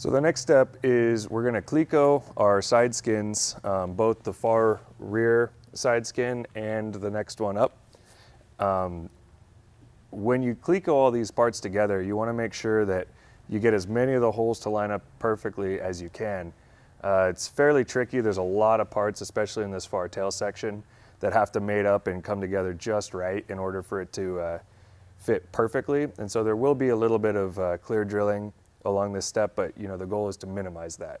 So the next step is we're going to cleco our side skins, um, both the far rear side skin and the next one up. Um, when you cleco all these parts together, you want to make sure that you get as many of the holes to line up perfectly as you can. Uh, it's fairly tricky. There's a lot of parts, especially in this far tail section, that have to mate up and come together just right in order for it to uh, fit perfectly. And so there will be a little bit of uh, clear drilling along this step, but you know the goal is to minimize that.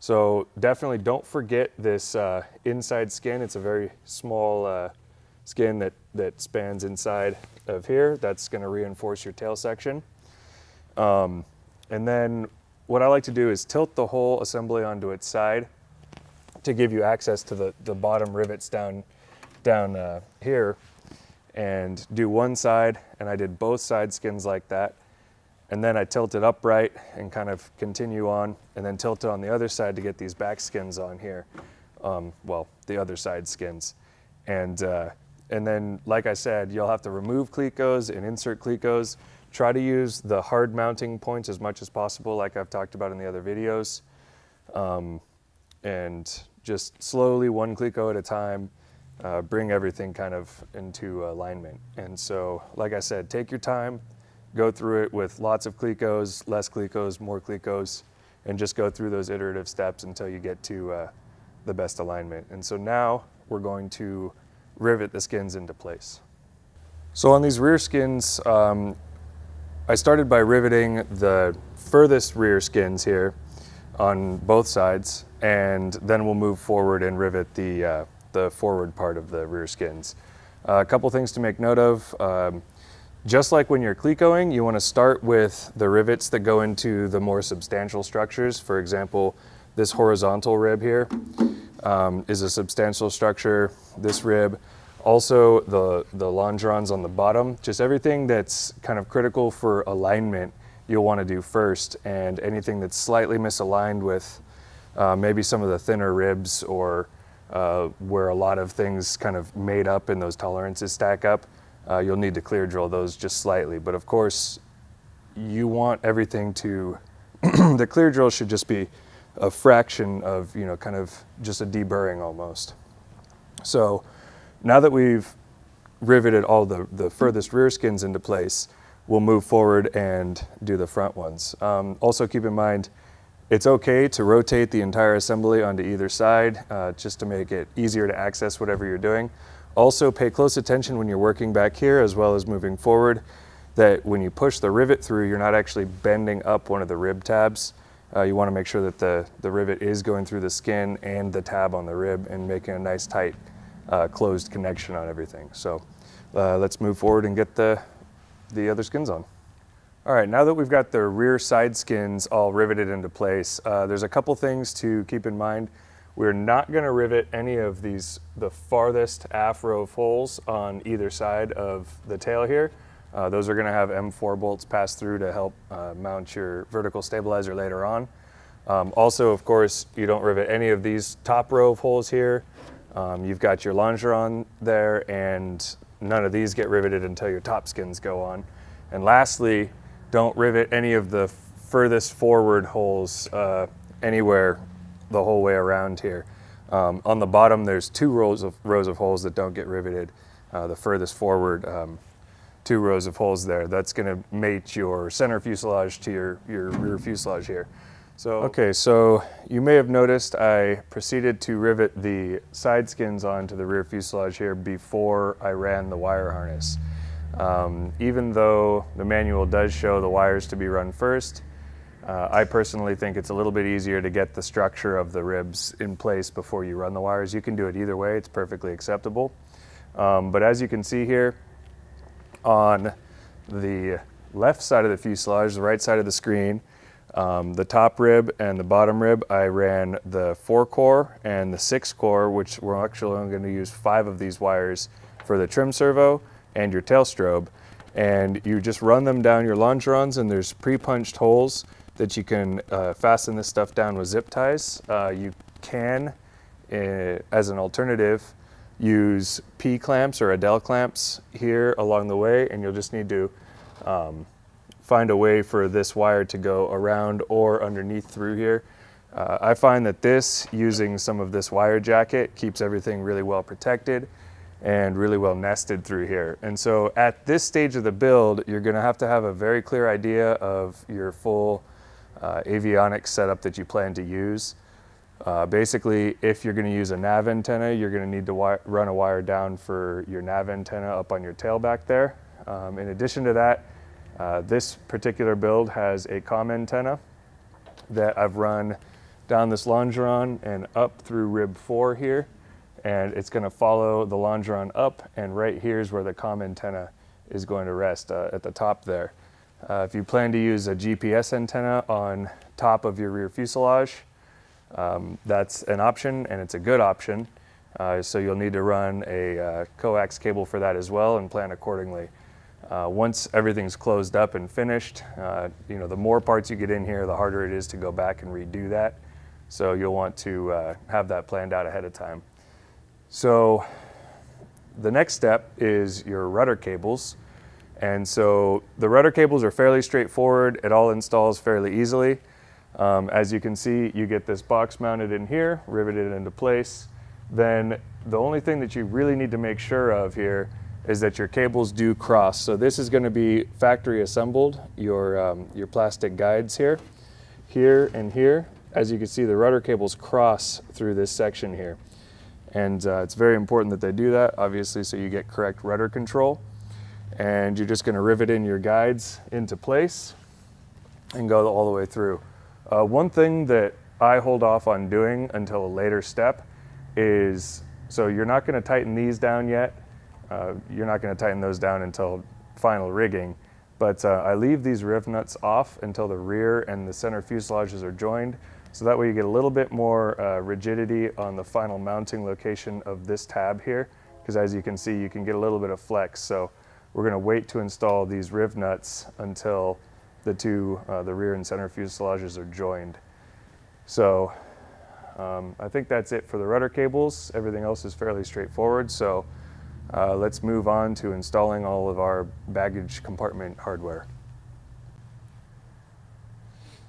So definitely don't forget this uh, inside skin. It's a very small uh, skin that, that spans inside of here. That's going to reinforce your tail section. Um, and then what I like to do is tilt the whole assembly onto its side to give you access to the, the bottom rivets down, down uh, here and do one side and I did both side skins like that and then I tilt it upright and kind of continue on and then tilt it on the other side to get these back skins on here. Um, well, the other side skins. And, uh, and then, like I said, you'll have to remove clecos and insert clecos. Try to use the hard mounting points as much as possible, like I've talked about in the other videos. Um, and just slowly, one cleco at a time, uh, bring everything kind of into alignment. And so, like I said, take your time, go through it with lots of clecos, less clecos, more clecos, and just go through those iterative steps until you get to uh, the best alignment. And so now we're going to rivet the skins into place. So on these rear skins, um, I started by riveting the furthest rear skins here on both sides, and then we'll move forward and rivet the, uh, the forward part of the rear skins. Uh, a couple things to make note of. Um, just like when you're clecoing, you want to start with the rivets that go into the more substantial structures. For example, this horizontal rib here um, is a substantial structure. This rib, also the, the longerons on the bottom, just everything that's kind of critical for alignment you'll want to do first. And anything that's slightly misaligned with uh, maybe some of the thinner ribs or uh, where a lot of things kind of made up and those tolerances stack up, uh, you'll need to clear drill those just slightly. But of course, you want everything to, the clear drill should just be a fraction of, you know, kind of just a deburring almost. So now that we've riveted all the, the furthest rear skins into place, we'll move forward and do the front ones. Um, also keep in mind, it's okay to rotate the entire assembly onto either side uh, just to make it easier to access whatever you're doing. Also pay close attention when you're working back here as well as moving forward that when you push the rivet through, you're not actually bending up one of the rib tabs. Uh, you want to make sure that the, the rivet is going through the skin and the tab on the rib and making a nice tight uh, closed connection on everything. So uh, let's move forward and get the, the other skins on. All right, now that we've got the rear side skins all riveted into place, uh, there's a couple things to keep in mind. We're not going to rivet any of these, the farthest aft row holes on either side of the tail here. Uh, those are going to have M4 bolts pass through to help uh, mount your vertical stabilizer later on. Um, also, of course, you don't rivet any of these top row of holes here. Um, you've got your longeron there, and none of these get riveted until your top skins go on. And lastly, don't rivet any of the furthest forward holes uh, anywhere the whole way around here. Um, on the bottom, there's two rows of, rows of holes that don't get riveted. Uh, the furthest forward, um, two rows of holes there. That's going to mate your center fuselage to your, your rear fuselage here. So, okay, so you may have noticed I proceeded to rivet the side skins onto the rear fuselage here before I ran the wire harness. Um, even though the manual does show the wires to be run first, uh, I personally think it's a little bit easier to get the structure of the ribs in place before you run the wires. You can do it either way, it's perfectly acceptable. Um, but as you can see here, on the left side of the fuselage, the right side of the screen, um, the top rib and the bottom rib, I ran the four core and the six core, which we're actually only going to use five of these wires for the trim servo and your tail strobe. And you just run them down your longerons and there's pre-punched holes that you can uh, fasten this stuff down with zip ties. Uh, you can, uh, as an alternative, use P clamps or Adel clamps here along the way, and you'll just need to um, find a way for this wire to go around or underneath through here. Uh, I find that this, using some of this wire jacket, keeps everything really well protected and really well nested through here. And so at this stage of the build, you're gonna have to have a very clear idea of your full uh, avionics setup that you plan to use. Uh, basically, if you're gonna use a nav antenna, you're gonna need to run a wire down for your nav antenna up on your tail back there. Um, in addition to that, uh, this particular build has a COM antenna that I've run down this longeron and up through rib four here and it's going to follow the longeron up and right here is where the COM antenna is going to rest uh, at the top there. Uh, if you plan to use a GPS antenna on top of your rear fuselage, um, that's an option and it's a good option. Uh, so you'll need to run a uh, coax cable for that as well and plan accordingly. Uh, once everything's closed up and finished, uh, you know, the more parts you get in here, the harder it is to go back and redo that. So you'll want to have that planned out ahead of time. So the next step is your rudder cables. And so the rudder cables are fairly straightforward. It all installs fairly easily. Um, as you can see, you get this box mounted in here, riveted into place. Then the only thing that you really need to make sure of here is that your cables do cross. So this is gonna be factory assembled, your, um, your plastic guides here. Here and here, as you can see, the rudder cables cross through this section here. And uh, it's very important that they do that, obviously, so you get correct rudder control. And you're just gonna rivet in your guides into place and go all the way through. Uh, one thing that I hold off on doing until a later step is, so you're not gonna tighten these down yet. Uh, you're not gonna tighten those down until final rigging. But uh, I leave these riv nuts off until the rear and the center fuselages are joined so that way you get a little bit more uh, rigidity on the final mounting location of this tab here, because as you can see, you can get a little bit of flex. So we're gonna wait to install these riv nuts until the two, uh, the rear and center fuselages are joined. So um, I think that's it for the rudder cables. Everything else is fairly straightforward. So uh, let's move on to installing all of our baggage compartment hardware.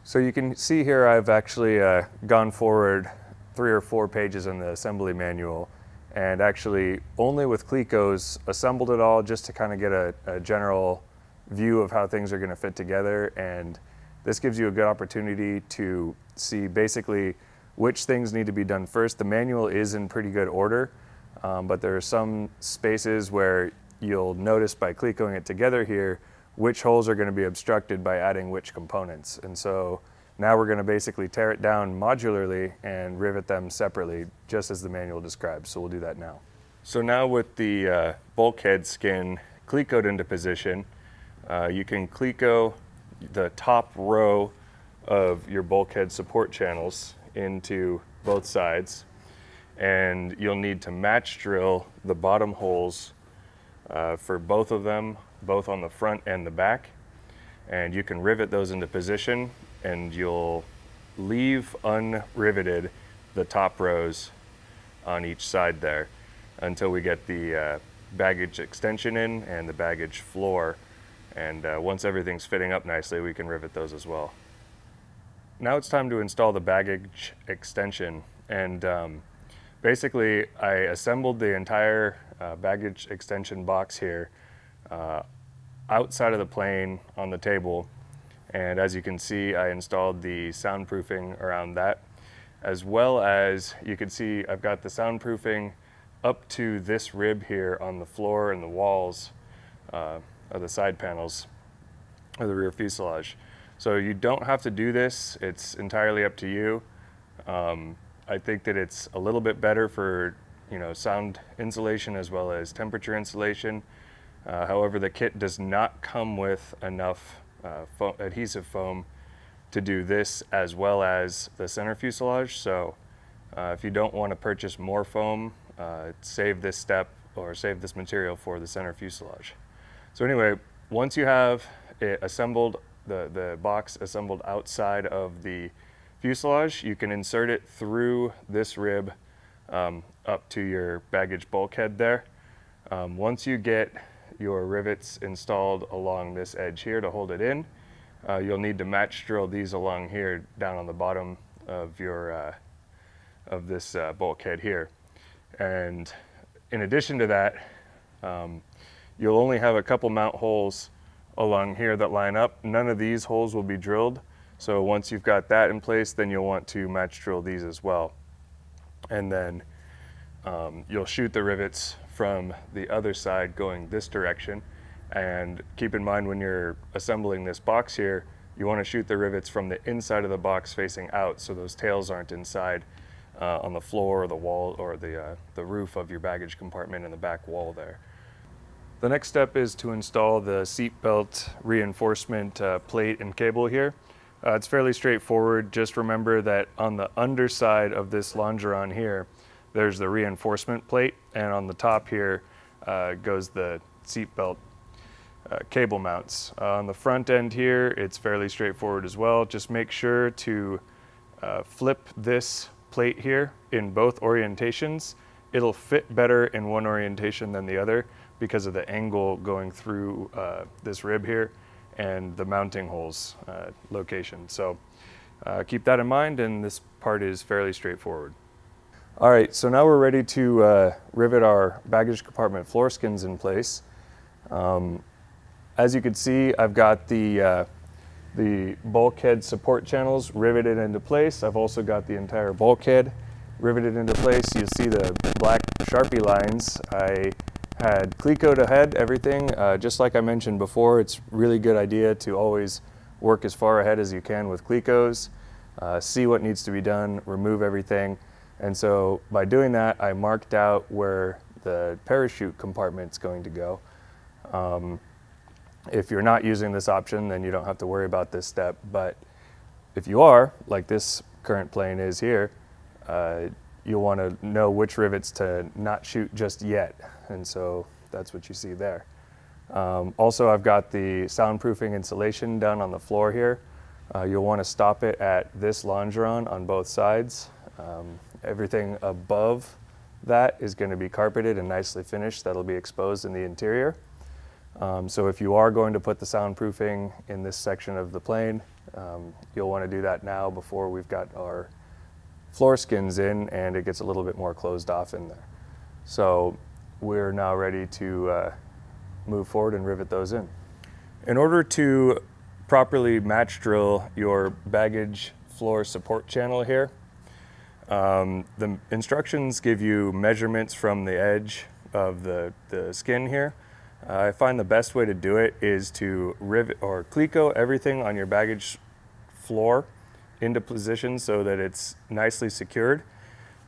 So you can see here I've actually uh, gone forward three or four pages in the assembly manual and actually only with Clecos assembled it all just to kind of get a, a general view of how things are going to fit together and this gives you a good opportunity to see basically which things need to be done first. The manual is in pretty good order, um, but there are some spaces where you'll notice by Clecoing it together here which holes are going to be obstructed by adding which components. And so now we're going to basically tear it down modularly and rivet them separately, just as the manual describes. So we'll do that now. So now with the uh, bulkhead skin clecoed into position, uh, you can cleco the top row of your bulkhead support channels into both sides. And you'll need to match drill the bottom holes uh, for both of them both on the front and the back. And you can rivet those into position and you'll leave unriveted the top rows on each side there until we get the uh, baggage extension in and the baggage floor. And uh, once everything's fitting up nicely, we can rivet those as well. Now it's time to install the baggage extension. And um, basically, I assembled the entire uh, baggage extension box here uh, outside of the plane on the table. And as you can see, I installed the soundproofing around that, as well as you can see I've got the soundproofing up to this rib here on the floor and the walls uh, of the side panels of the rear fuselage. So you don't have to do this. It's entirely up to you. Um, I think that it's a little bit better for you know sound insulation as well as temperature insulation. Uh, however, the kit does not come with enough uh, fo adhesive foam to do this as well as the center fuselage. So uh, if you don't want to purchase more foam, uh, save this step or save this material for the center fuselage. So anyway, once you have it assembled, the, the box assembled outside of the fuselage, you can insert it through this rib um, up to your baggage bulkhead there. Um, once you get your rivets installed along this edge here to hold it in. uh, you'll need to match drill these along here down on the bottom of your uh, of this uh, bulkhead here. And in addition to that, um, you'll only have a couple mount holes along here that line up. None of these holes will be drilled. So once you've got that in place, then you'll want to match drill these as well. And then um, you'll shoot the rivets from the other side going this direction. And keep in mind when you're assembling this box here, you want to shoot the rivets from the inside of the box facing out so those tails aren't inside uh, on the floor or the wall or the, uh, the roof of your baggage compartment in the back wall there. The next step is to install the seat belt reinforcement uh, plate and cable here. Uh, it's fairly straightforward. Just remember that on the underside of this longeron here, there's the reinforcement plate, and on the top here uh, goes the seatbelt uh, cable mounts. Uh, on the front end here, it's fairly straightforward as well. Just make sure to uh, flip this plate here in both orientations. It'll fit better in one orientation than the other because of the angle going through uh, this rib here and the mounting holes uh, location. So keep that in mind and this part is fairly straightforward. All right, so now we're ready to uh, rivet our baggage compartment floor skins in place. Um, as you can see, I've got the, uh, the bulkhead support channels riveted into place. I've also got the entire bulkhead riveted into place. You see the black Sharpie lines. I had Clecoed ahead everything. Uh, just like I mentioned before, it's really good idea to always work as far ahead as you can with Clecos, uh, see what needs to be done, remove everything. And so by doing that, I marked out where the parachute compartment's going to go. Um, if you're not using this option, then you don't have to worry about this step. But if you are, like this current plane is here, uh, you'll want to know which rivets to not shoot just yet. And so that's what you see there. Um, also, I've got the soundproofing insulation done on the floor here. Uh, you'll want to stop it at this longeron on both sides. Um, everything above that is going to be carpeted and nicely finished. That'll be exposed in the interior. Um, so if you are going to put the soundproofing in this section of the plane, um, you'll want to do that now before we've got our floor skins in and it gets a little bit more closed off in there. So we're now ready to uh, move forward and rivet those in. In order to properly match drill your baggage floor support channel here, um, the instructions give you measurements from the edge of the, the skin here. Uh, I find the best way to do it is to rivet or cleco everything on your baggage floor into position so that it's nicely secured.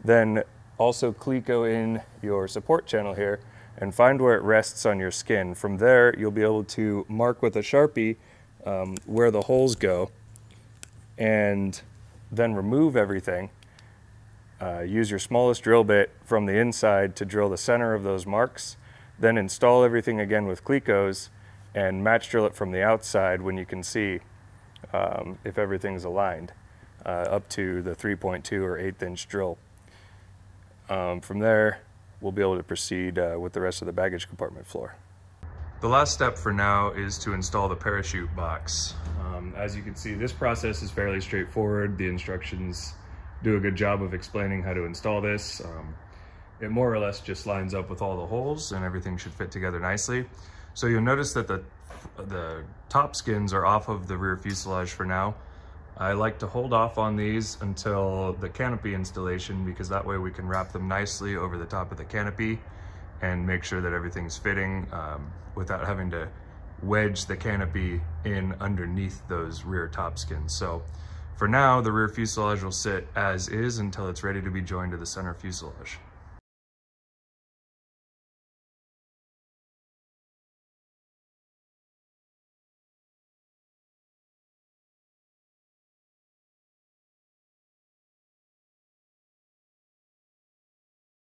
Then also cleco in your support channel here and find where it rests on your skin. From there, you'll be able to mark with a Sharpie um, where the holes go and then remove everything. Uh, use your smallest drill bit from the inside to drill the center of those marks. Then install everything again with Clecos and match drill it from the outside when you can see um, if everything's aligned uh, up to the 3.2 or 8th inch drill. Um, from there, we'll be able to proceed uh, with the rest of the baggage compartment floor. The last step for now is to install the parachute box. Um, as you can see, this process is fairly straightforward. The instructions do a good job of explaining how to install this. Um, it more or less just lines up with all the holes and everything should fit together nicely. So you'll notice that the, the top skins are off of the rear fuselage for now. I like to hold off on these until the canopy installation because that way we can wrap them nicely over the top of the canopy and make sure that everything's fitting um, without having to wedge the canopy in underneath those rear top skins. So for now, the rear fuselage will sit as is until it's ready to be joined to the center fuselage.